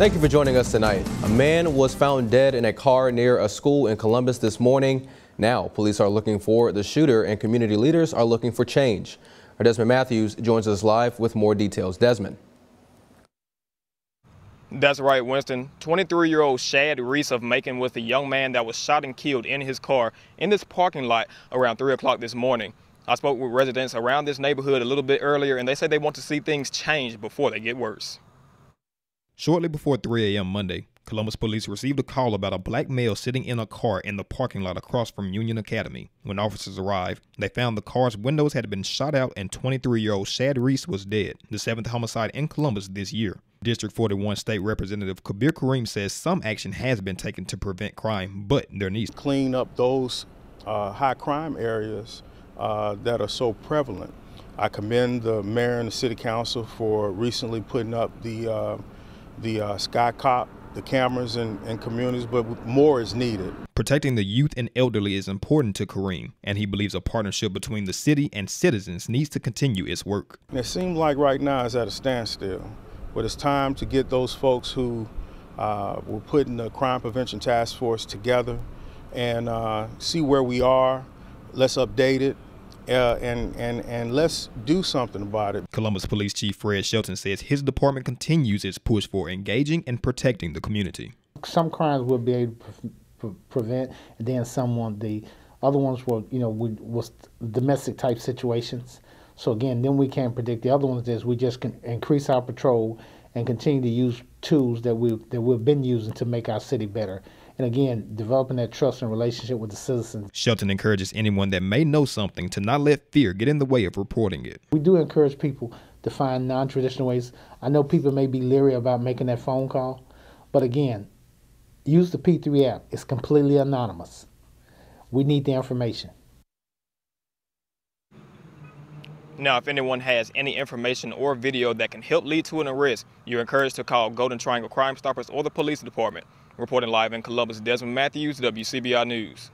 Thank you for joining us tonight. A man was found dead in a car near a school in Columbus this morning. Now, police are looking for the shooter and community leaders are looking for change. Our Desmond Matthews joins us live with more details. Desmond. That's right, Winston. 23-year-old Shad Reese of Macon was the young man that was shot and killed in his car in this parking lot around 3 o'clock this morning. I spoke with residents around this neighborhood a little bit earlier, and they said they want to see things change before they get worse. Shortly before 3 a.m. Monday, Columbus police received a call about a black male sitting in a car in the parking lot across from Union Academy. When officers arrived, they found the car's windows had been shot out and 23-year-old Shad Reese was dead, the seventh homicide in Columbus this year. District 41 State Representative Kabir Karriem says some action has been taken to prevent crime, but there needs to clean up those uh, high crime areas uh, that are so prevalent. I commend the mayor and the city council for recently putting up the uh, the uh, Sky Cop, the cameras in, in communities, but more is needed. Protecting the youth and elderly is important to Karriem, and he believes a partnership between the city and citizens needs to continue its work. it seems like right now it's at a standstill, but it's time to get those folks who uh, were putting the crime prevention task force together and uh, see where we are. Let's update it uh, and, and, and let's do something about it. Columbus Police Chief Fred Shelton says his department continues its push for engaging and protecting the community. Some crimes will be able to pre prevent, and then some the other ones were, you know, we, was domestic type situations. So again, then we can't predict. The other ones is we just can increase our patrol and continue to use tools that we that we've been using to make our city better and again, developing that trust and relationship with the citizens. Shelton encourages anyone that may know something to not let fear get in the way of reporting it. We do encourage people to find non traditional ways. I know people may be leery about making that phone call, but again, use the P3 app. It's completely anonymous. We need the information. Now, if anyone has any information or video that can help lead to an arrest, you're encouraged to call Golden Triangle Crime Stoppers or the police department. Reporting live in Columbus, Desmond Matthews, WCBI News.